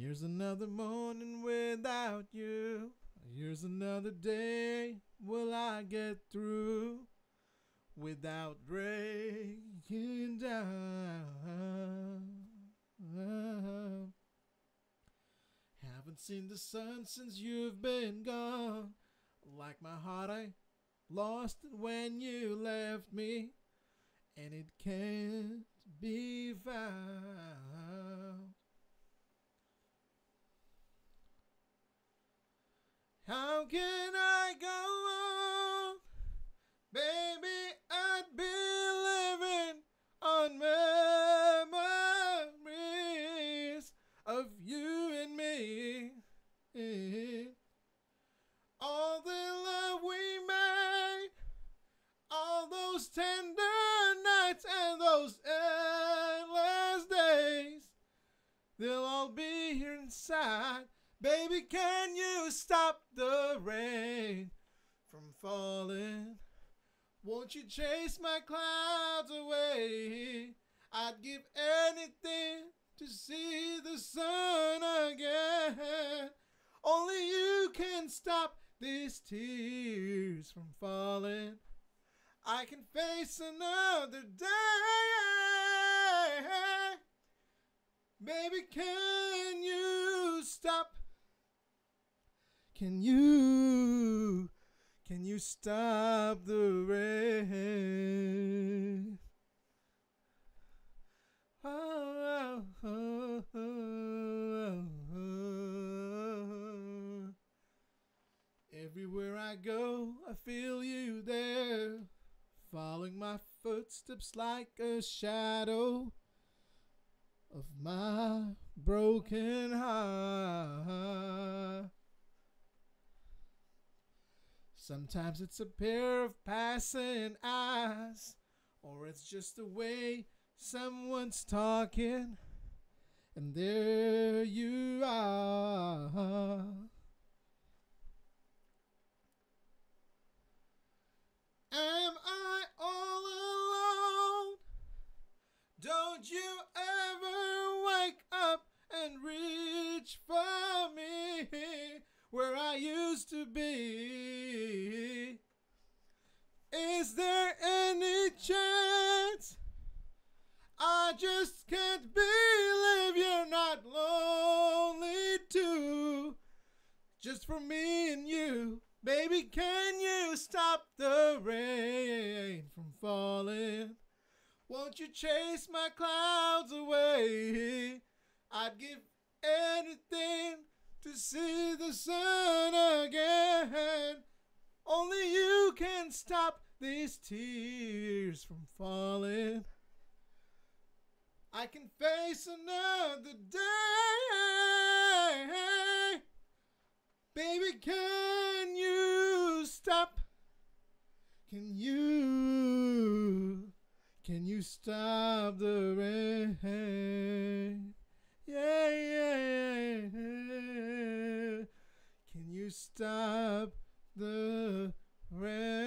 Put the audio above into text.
Here's another morning without you. Here's another day. Will I get through without breaking down? Haven't seen the sun since you've been gone. Like my heart, I lost it when you left me, and it can't be found. How can I go on? Baby, I'd be living on memories of you and me. All the love we made, all those tender nights and those endless days, they'll all be here inside. Baby, can you stop the rain from falling? Won't you chase my clouds away? I'd give anything to see the sun again. Only you can stop these tears from falling. I can face another day. Baby, can you stop? Can you, can you stop the rain? Oh, oh, oh. Everywhere I go, I feel you there, following my footsteps like a shadow of my broken heart. Sometimes it's a pair of passing eyes, or it's just the way someone's talking, and there you are. Am I all alone? Don't you ever wake up and reach for where I used to be? Is there any chance? I just can't believe you're not lonely too. Just for me and you. Baby, can you stop the rain from falling? Won't you chase my clouds away? I'd give anything to see sun again. Only you can stop these tears from falling. I can face another day. Baby, can you stop? Can you? Can you stop the rain? Yeah, yeah, yeah. Can you stop the rain?